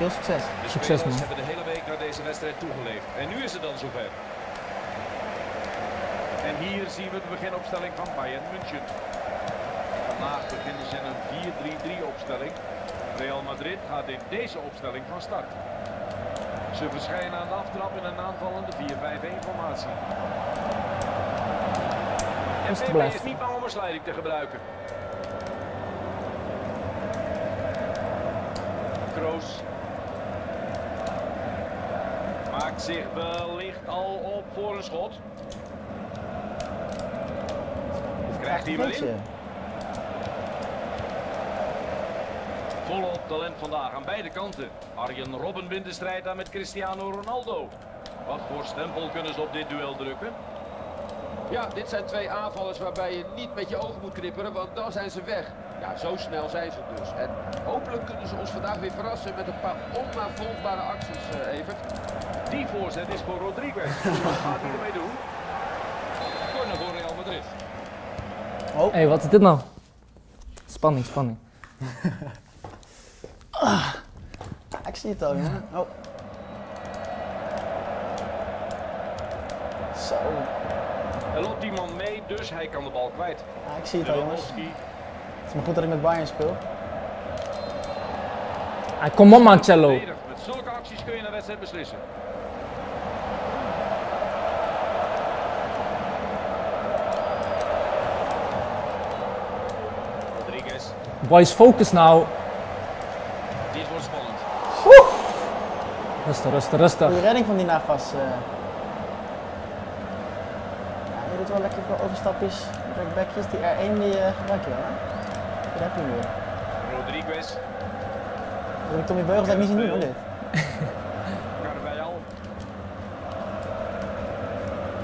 Veel succes. De Succes, spelers man. hebben de hele week naar deze wedstrijd toegeleefd. En nu is het dan zover. En hier zien we de beginopstelling van Bayern München. Vandaag beginnen ze in een 4-3-3 opstelling. Real Madrid gaat in deze opstelling van start. Ze verschijnen aan de aftrap in een aanvallende 4-5-1 formatie. En Beste PP is niet bang om een sliding te gebruiken. Kroos maakt zich wellicht al op voor een schot. Krijgt hij wel in. Volop talent vandaag aan beide kanten. Arjen Robben wint de strijd aan met Cristiano Ronaldo. Wat voor stempel kunnen ze op dit duel drukken? Ja, dit zijn twee aanvallers waarbij je niet met je ogen moet knipperen, want dan zijn ze weg. Ja, zo snel zijn ze dus. En hopelijk kunnen ze ons vandaag weer verrassen met een paar onnavolgbare acties, Evert. Die voorzet is voor Rodriguez. Wat gaat hij ermee doen? Corner voor Real Madrid. Oh, Hé, hey, wat is dit nou? Spanning, spanning. ik zie het al, jongen. Oh. Zo. Er loopt die man mee, dus hij kan de bal kwijt. Ja, ik zie het al, jongens. Het is maar goed dat ik met Bayern speel. Hey, kom op, Marcello. verdedigt. Met zulke acties kun je een wedstrijd beslissen. Boys, focus nou. Dit wordt spannend. Rustig, rustig, rustig. Goeie redding van die Navas. eh. Ja, je doet wel lekker veel overstapjes, backbackjes. Die R1 die eh, gebruik je wel, hè? Daar heb je weer. Rodriguez. Dat heb ik Tommy Beugels niet zien doen, hoor, dit. Carvajal.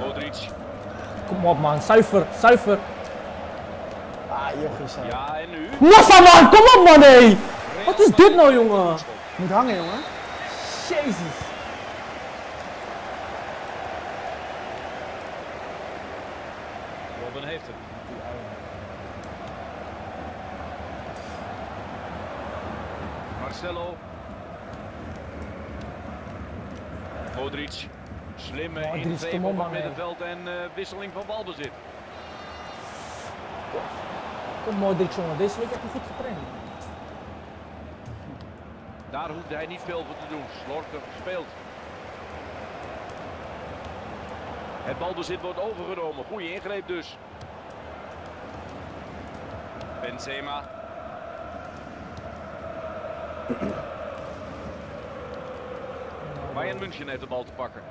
Modric. Kom op, man. Zuiver, zuiver. Jochies. Ja, en nu? Massa, man. Kom op, man, hé. Wat is dit nou, jongen? Moet hangen, jongen. Jezus. Robben heeft hem. Marcelo. Modric. Slimme ingreep kom op het middenveld en eh, wisseling van balbezit. Kom, Modric, jongen. Deze week heb je goed getraind. Daar hoeft hij niet veel voor te doen. Slordig gespeeld. Het balbezit wordt overgenomen. Goeie ingreep dus. Benzema. Bayern München heeft de bal te pakken.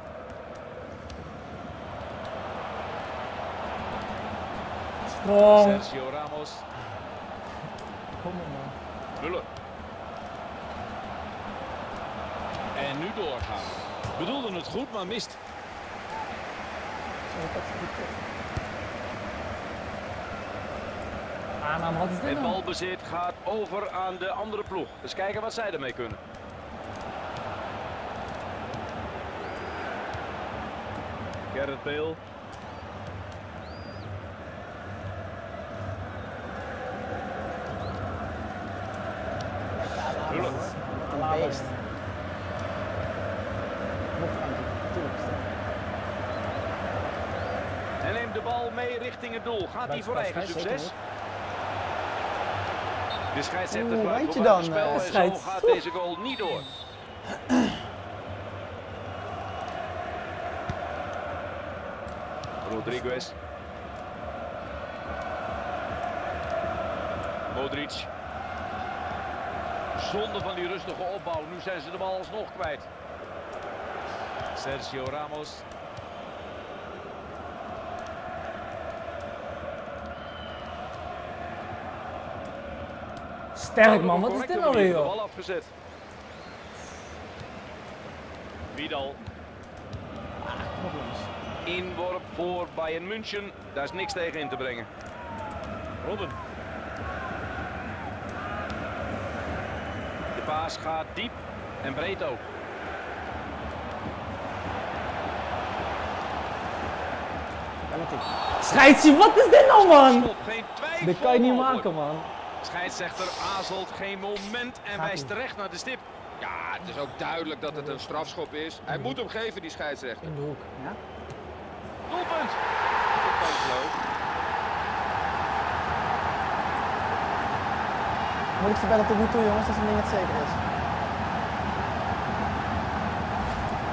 Sergio Ramos. Kom op, man. Muller. En nu doorgaan. Bedoelde het goed, maar mist. Aanname, wat is dit Het nou? balbezit gaat over aan de andere ploeg. Dus kijken wat zij ermee kunnen. Gerrit Bale. Muller. Een beest. Nog Frenkie, tuurlijk. En neemt de bal mee richting het doel. Gaat hij voor eigen succes? De scheidsrechter fluit voor dan, eh, en zo gaat deze goal niet door. Rodriguez. Modric. Zonde van die rustige opbouw. Nu zijn ze de bal alsnog kwijt. Sergio Ramos. Sterk, man. Wat is dit nou weer, joh? bal afgezet. Vidal. Inworp voor Bayern München. Daar is niks tegen in te brengen. Robben. De paas gaat diep en breed ook. Penalty. Scheidsie, wat is dit nou, man? Dit kan je niet maken, man. Scheidsrechter aarzelt geen moment en wijst terecht naar de stip. Ja, het is ook duidelijk dat het een strafschop is. Hij moet hem geven, die scheidsrechter. In de hoek. Ja? Doelpunt! Kansloos. Moeilijkste battle tot nu toe, jongens, dat ding dat zeker is.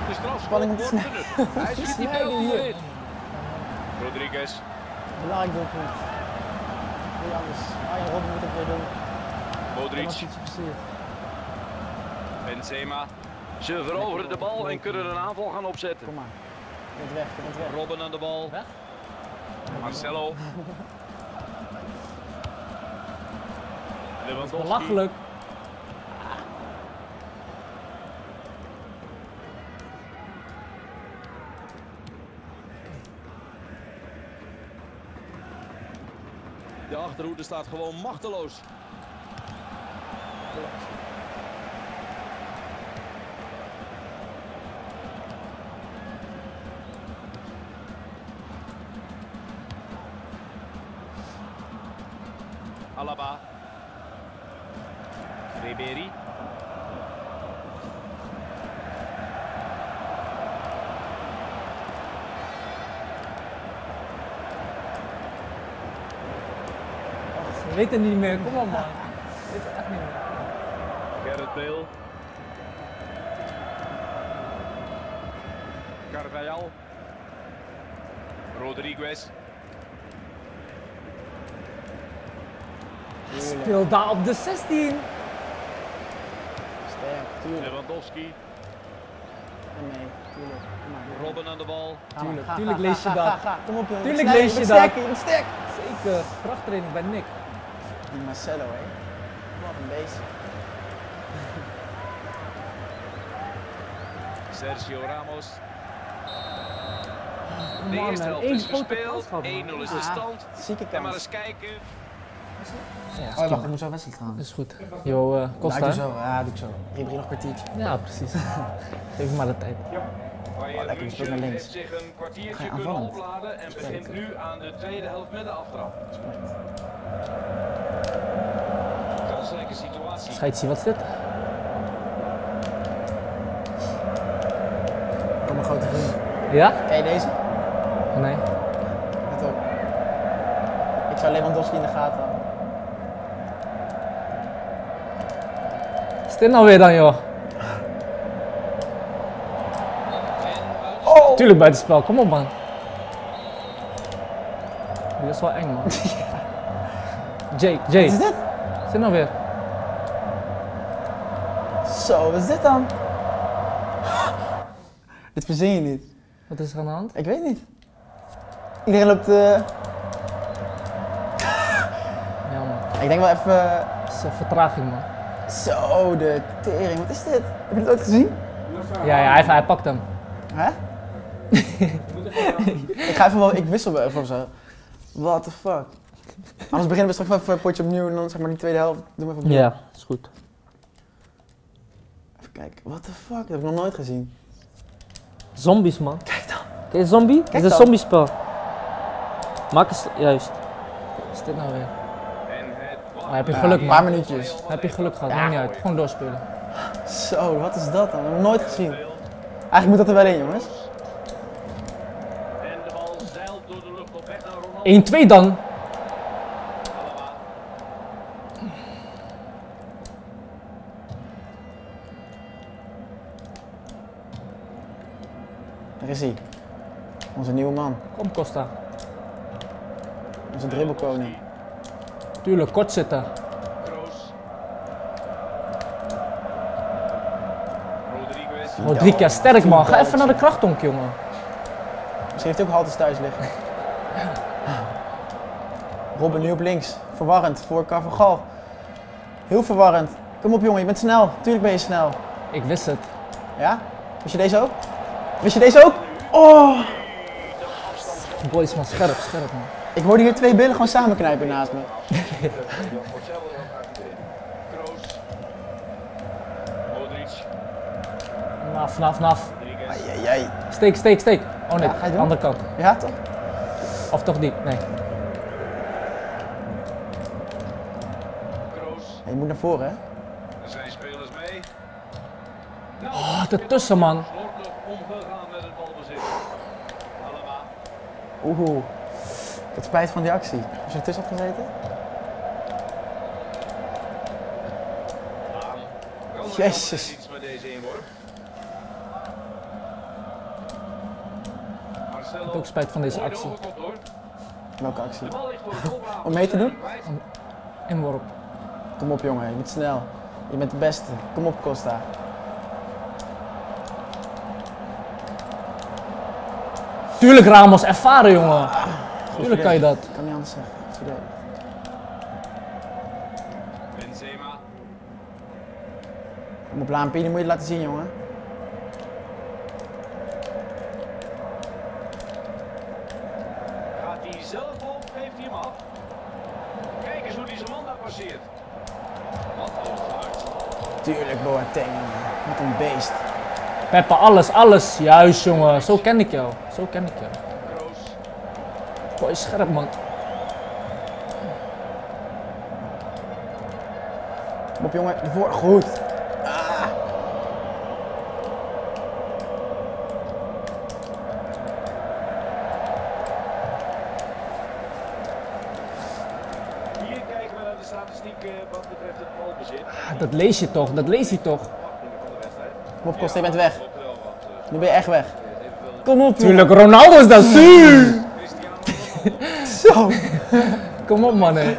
De strafschop wordt benut. Hij schiet bal hier. Rodriguez. Belangrijk doelpunt. Je anders. Arjen Robben moet het weer doen. Modric. Benzema. Ze veroveren de bal en kunnen een aanval gaan opzetten. Kom maar. Je bent weg, je bent weg. Robben aan de bal. Weg? Marcelo. Lewandowski. Belachelijk. Achterhoede staat gewoon machteloos. Alaba. Ribéry. Ze weten niet meer. Kom op man. Ze weten echt niet meer. Gerrit Bale. Carvajal. Rodriguez. Speel daar op de 16. Sterk, tuurlijk. Lewandowski. En nee, tuurlijk. Kom maar. Robben aan de bal. Tuurlijk, tuurlijk lees je dat. Kom op, jongen. Tuurlijk lees je dat. Je sterk. Zeker. Krachttraining bij Nick. Die Marcelo, hé. Wat een beest. Sergio Ramos. Kom De eerste helft Eén is gespeeld. kans gehad, man. 1-0 is de stand. Zieke En maar kans. eens kijken. Ja, Oh, wacht, ik moet zo wedstrijd gaan. is goed. Yo, uh, Ja, Costa. doe zo. Ja, doe ik zo. Ribéry nog een kwartiertje. Ja, precies. Geef me maar de tijd. Bayern lekker, je speelt naar links. zich een Ga je kwartiertje kunnen aanvallend? opladen en begint nu aan de tweede helft met de aftrap. Kansrijke zien, wat is dit? Kom mijn grote vriend. Ja? Ken je deze? Nee. Let op. Ik zou Lewandowski in de gaten houden. Is dit nou weer dan, joh? Oh! Tuurlijk buitenspel, kom op man. Dit is wel eng man. Jake, Wat is Jake. dit? Is dit nou weer? Zo, wat is dit dan? Dit verzin je niet. Wat is er aan de hand? Ik weet niet. Iedereen loopt... eh, Ja man. Ik denk wel even... Het is een vertraging man. Zo, de tering. Wat is dit? Heb je dit ooit gezien? Ja, ja hij, hij pakt hem. Hè? ik ga even wel... Ik wissel wel even of zo. What the fuck? Anders beginnen we straks wel even een potje opnieuw en dan zeg maar die tweede helft doen we even opnieuw. Ja, is goed. Even kijken. What the fuck? Dat heb ik nog nooit gezien. Zombies man. Kijk dan. Ken je zombie? Het is een dan. zombiespel. Maak eens, juist. Wat is dit nou weer? Maar heb je Ja, geluk een paar man. minuutjes. Heb je geluk gehad, Ja. maakt niet uit. Gewoon doorspelen. Zo, wat is dat dan? Dat heb ik nog nooit gezien. Eigenlijk moet dat er wel in, jongens. En de bal zeilt door de lucht op weg naar Ronaldo. 1-2 dan. Alaba. Daar is hij. Onze nieuwe man. Kom Costa. Onze dribbelkoning. Tuurlijk, kort zitten. Rodriguez. Rodriguez, sterk man. Ga even naar de krachtonk jongen. Misschien heeft ook haltes thuis liggen. Robben nu op links. Verwarrend voor Carvajal. Heel verwarrend. Kom op jongen, je bent snel. Tuurlijk ben je snel. Ik wist het. Ja? Wist je deze ook? Wist je deze ook? Oh! Boys man, scherp, scherp man. Ik hoorde hier twee billen gewoon samenknijpen naast me. Naf, naf, naf. Ai, ai. Steek, steek, steek. Oh nee, Ja, ga je doen? andere kant. Ja, toch? Of toch niet? Nee. Je moet naar voren, hè? Er zijn spelers mee. ertussen, man. Slordig omgegaan met het balbezit. Allemaal. Oeh. Ik had spijt van die actie. Als je ertussen had gezeten? Er Jezus. iets met deze inworp? Marcelo. Ik heb ook spijt van deze actie. Welke actie? Om mee te doen? Inworp. Kom op jongen, je bent snel. Je bent de beste. Kom op Costa. Tuurlijk Ramos, ervaren jongen. Tuurlijk kan je dat. Ik kan niet anders zeggen. Benzema. Kom op die moet je laten zien jongen. Gaat hij zelf op, geeft hij hem af. Kijk eens hoe hij zijn man daar passeert. Wat een vaart. Tuurlijk Boateng. Wat een beest. Peppa, alles, alles. Juist jongen, zo ken ik jou. Zo ken ik jou. Kroos. Boy, scherp man. Kom op jongen, ervoor. Goed. Hier kijken we naar de statistiek eh, wat betreft het balbezit. Dat lees je toch, dat lees je toch. Costa, je bent weg. Nu ben je echt weg. Kom op. Tuurlijk, Ronaldo is dat. Ronaldo. Zo. Kom op man, hé.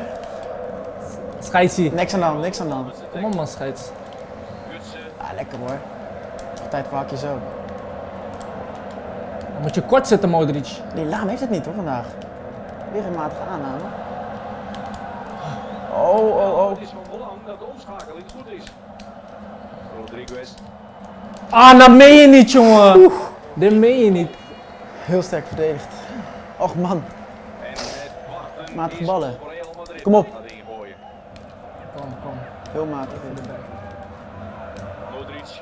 Scheidsie. Niks aan de hand, niks aan de hand. Kom op man, scheids. Ah, lekker hoor. Altijd voor hakjes ook. Dan moet je kort zitten, Modric. Die Laam heeft het niet hoor vandaag. Weer een matige aanname. Oh, oh, oh. Het is van belang dat de omschakeling goed is. Rodriguez. Ah, dat meen je niet, jongen. Dit meen je niet. Heel sterk verdedigd. Och man. Matige ballen. Kom op. Gaat. Kom, kom. Heel matig. Modric.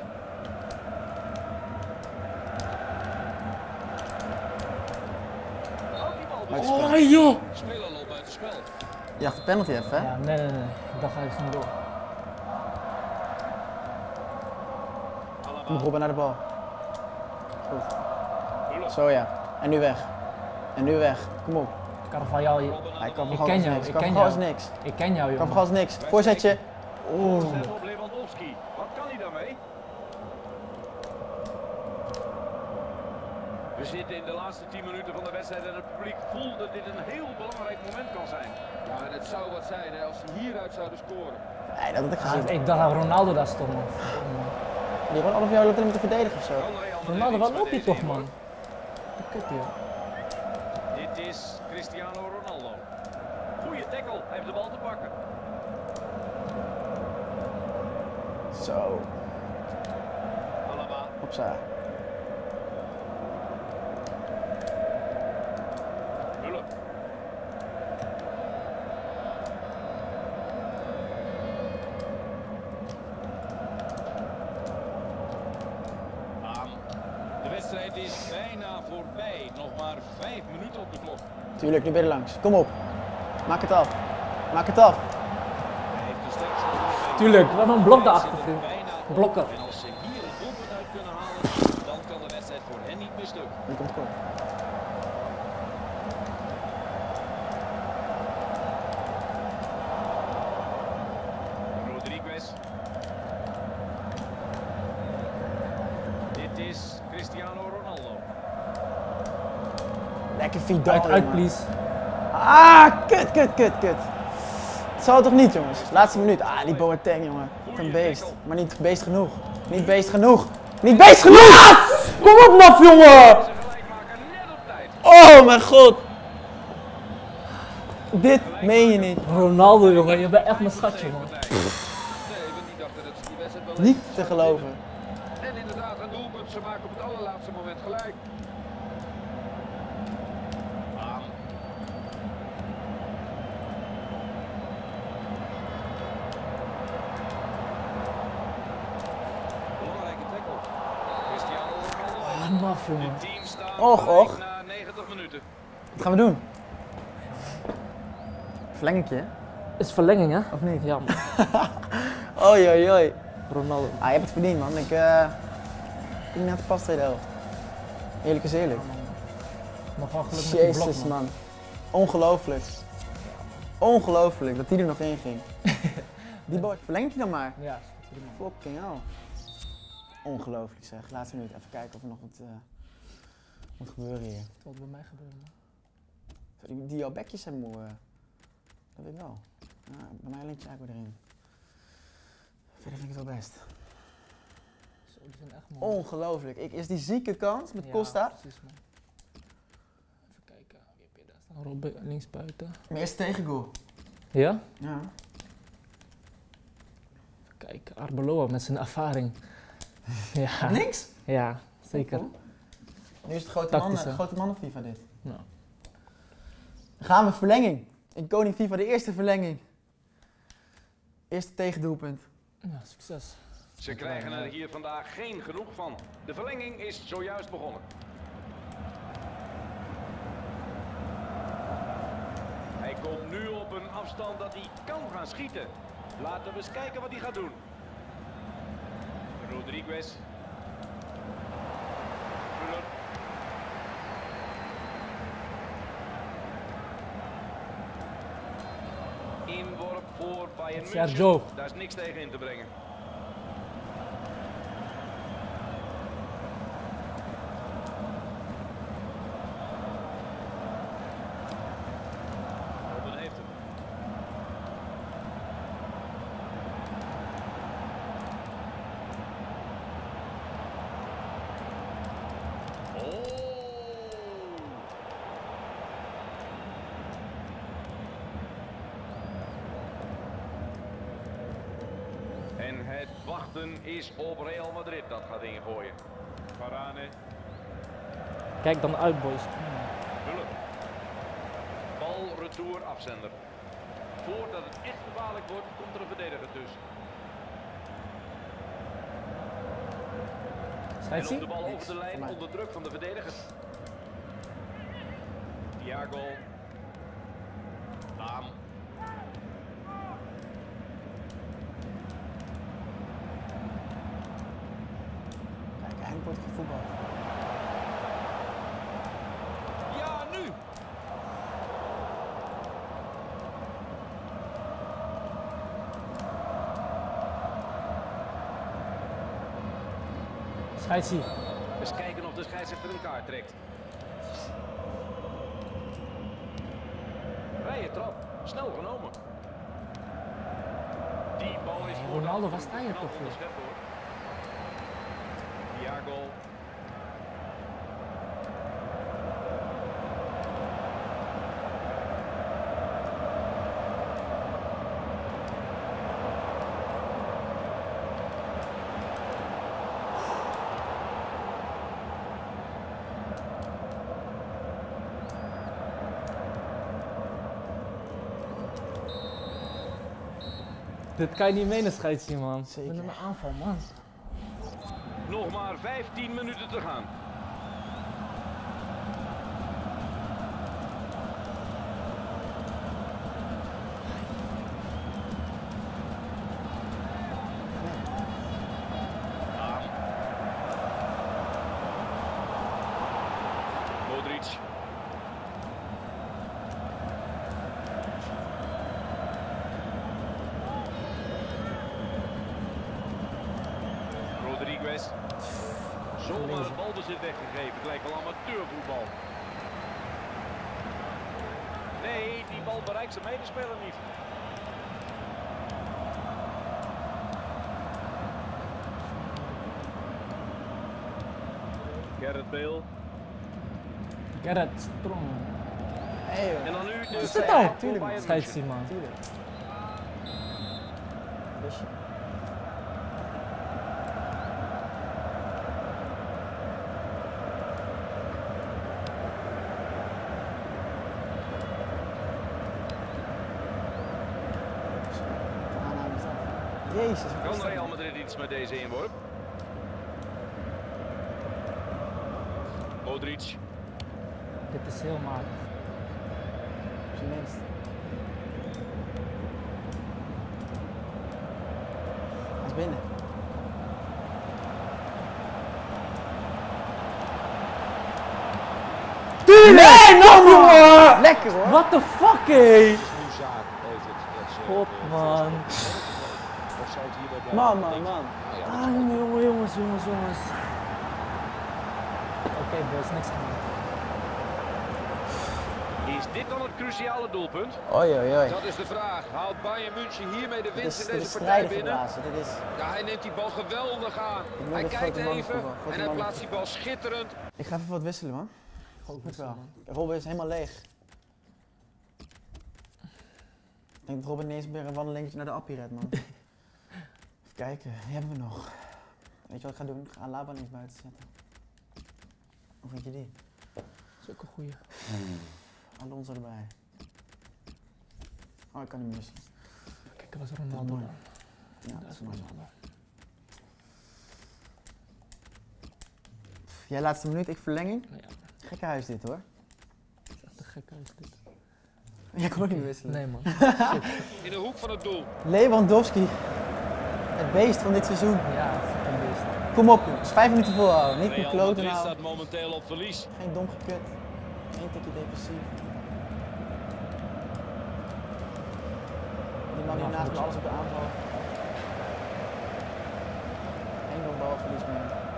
Oh joh. Speler loopt buiten spel. Je dacht de penalty even hè? Ja, nee, nee, nee. Dan ga ik gewoon door. Kom. Robben naar de bal. Goed. Zo ja. En nu weg. En nu weg. Kom op. Carvajal, je- Hij kan ik gewoon ken jou, niks. ik Kan ken jou. niks. Ik ken jou, Kan jongen. is niks. Voorzetje. Oeh. Wat kan hij daarmee? We zitten in de laatste 10 minuten van de wedstrijd en het publiek voelt dat dit een heel belangrijk moment kan zijn. Ja, en het zou wat zijn hè, als ze hieruit zouden scoren. Nee, dat had ik Ja, gezien. ik dacht dat Ronaldo daar stond. Die gewoon alle jou loopt alleen maar te verdedigen of zo. Kan Real Madrid Ronaldo, wat loop je toch, man? Kut, joh. Dit is Cristiano Ronaldo. Goeie tackle, hij heeft de bal te pakken. Zo. Allemaal. Opzij. Hulp. Aan. De wedstrijd is bijna voorbij. Nog maar vijf minuten op de klok. Tuurlijk, nu ben je er langs. Kom op. Maak het af. Maak het af. Tuurlijk, we hebben een blok daarachter, er. Blokken. En als ze hier een doelpunt uit kunnen halen, dan kan de wedstrijd voor hen niet meer stuk. Nu komt kort. Rodriguez. Dit is Cristiano Ronaldo. Lekker Vidal. Uit, uit, please. Ah, kut, kut, kut, kut. Het zal toch niet, jongens? Laatste minuut. Ah, die Boateng, jongen. Wat een beest. Maar niet beest genoeg. Niet beest genoeg. Niet beest genoeg! Kom op, maf, jongen! Ze gelijkmaker net op tijd. Oh, mijn god. Dit meen je niet. Ronaldo, jongen, je bent echt mijn schatje, man. Nee, want die dachten dat ze die wedstrijd wel Niet te geloven. En inderdaad, een doelpunt. Ze maken op het allerlaatste moment gelijk. Aan. Belangrijke tackle. Cristiano Jongen. Staat Och, och. na 90 minuten. Wat gaan we doen? Verlengingje, hè? Is verlenging, hè? Of niet? Ja, man. Oei, oei, oei. Ronaldo. Ah, je hebt het verdiend, man. Ik, eh Ik net pas tweede helft. Eerlijk is eerlijk. Nog wel geluk met die blok, Jezus man. Ongelooflijk. Ongelooflijk dat die er nog in ging. die bal, verleng die dan maar. Ja, prima. Fucking hell. Ongelooflijk zeg. Laatste minuut. Even kijken of er nog wat eh, moet gebeuren hier. Wat bij mij gebeuren. Die, die jouw bekjes hebben moe. eh, dat weet ik wel. Ja, bij mij alleen Thiago erin. Verder vind ik het wel best. Zo, die zijn echt mooi. Ongelooflijk. Ik, is die zieke kans met Ja, Costa? Precies, man. Even kijken, wie heb je daar staan? Robben links buiten. Mijn eerste tegengoal. Ja? Ja. Even kijken, Arbeloa met zijn ervaring. ja, Niks? ja, zeker. Nu is het grote, man, hè? grote man of FIFA dit. Nou. Dan gaan we verlenging. In Koning FIFA de eerste verlenging. Eerste tegendoelpunt. Ja, succes. Ze krijgen er hier vandaag geen genoeg van. De verlenging is zojuist begonnen. Hij komt nu op een afstand dat hij kan gaan schieten. Laten we eens kijken wat hij gaat doen. Rodriguez. Müller. Inworp voor Bayern München. Daar is niks tegen in te brengen. Robben heeft hem. Oh! En het wachten is op Real Madrid dat gaat ingooien. Varane, Kijk dan uit, boys. Muller. Bal, retour, afzender. Voordat het echt gevaarlijk wordt, komt er een verdediger tussen. En op de bal over de lijn onder druk van de verdediger. Thiago. Aan. Kijk, Henk wordt gevoetbald. Ja, nu! Scheidt ie. Eens kijken of de scheidsrechter een kaart trekt. Vrije trap, snel genomen. Die bal is voor Ronaldo, achterhoek sta je toch voor? onderschept, hoor. Thiago. Dit kan je niet menen, scheidt ie, man. Zeker. Met een aanval, man. Nog maar 15 minuten te gaan. Aan. Modric. Rodriguez. Zomaar het balbezit weggegeven. Het lijkt wel amateurvoetbal. Nee, die bal bereikt zijn medespeler niet. Gerrit Bale. Gerrit, strong. Hé joh. En dan nu de is nou? voor Tuurlijk, man. Tuurlijk. Jezus. Kan Real Madrid iets met deze inworp? Modric. Dit is heel makkelijk. Op zijn is binnen. Nee, nog een Lekker hoor. What the fuck. Hey? God eh, man. Zou het hierbij blijven? Man, man, Denk- man. Ja, Ah, jongen, jongen, jongens, jongens, jongens. Oké, boys, niks aan. Is dit dan het cruciale doelpunt? Oei, oei, oei. Dat is de vraag. Haalt Bayern München hiermee de winst is, in deze partij binnen? Dit is... Ja, hij neemt die bal geweldig aan. Hij kijkt even en hij plaatst die bal schitterend. Ik ga even wat wisselen, man. Goed, wel. man. Robin is helemaal leeg. Ik denk dat Robin niet eens meer een wandelingetje naar de appie redt, man. Even kijken, die hebben we nog. Weet je wat ik ga doen? Ik ga Alaba links buiten zetten. Hoe vind je die? Dat is ook een goeie. Alonso erbij. Oh, ik kan hem missen. Kijk, dat was Ronaldo. Ja, dat is mooi. Ronaldo. Jij laatste minuut, ik verlenging. Ja, Gekke huis dit hoor. is echt een gekke huis dit. Jij kon ook niet wisselen. Nee, man. In de hoek van het doel. Lewandowski. Het beest van dit seizoen. Ja, fucking beest. Kom op jongens, vijf minuten volhouden. Niet met Real kloten nou. staat momenteel op verlies. Geen dom gekut. Geen tikje defensief. Die man hier Ja, naast me alles op de aanval. Geen dom balverlies meer.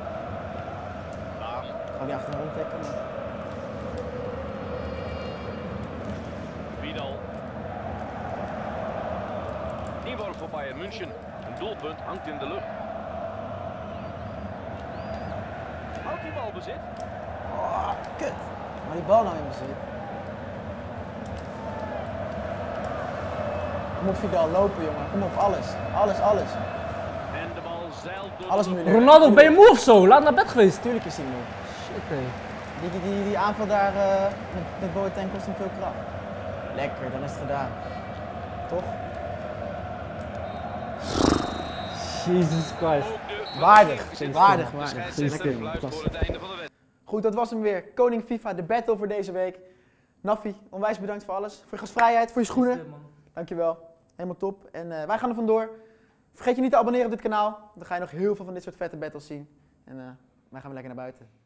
Gewoon niet achter de rond trekken. Vidal. Inworp voor Bayern München. Een doelpunt hangt in de lucht. Houdt die bal bezit? Oh, kut. Maar die bal nou in bezit. Kom op Vidal, lopen jongen. Kom op, alles. Alles, alles. En de bal zeilt door Alles moet je Ronaldo, ben je moe of zo? Laat naar bed geweest. Tuurlijk is hij moe. Shit, hé. Die, die, die, die aanval daar eh, met, met Boateng kost hem veel kracht. Lekker, dan is het gedaan. Toch? Jesus Christ. Waardig, waardig, waardig. Goed, dat was hem weer. Koning FIFA, de battle voor deze week. Nafi, onwijs bedankt voor alles. Voor je gastvrijheid, voor je schoenen. Dankjewel. Helemaal top. En eh, wij gaan er vandoor. Vergeet je niet te abonneren op dit kanaal. Dan ga je nog heel veel van dit soort vette battles zien. En eh, wij gaan weer lekker naar buiten.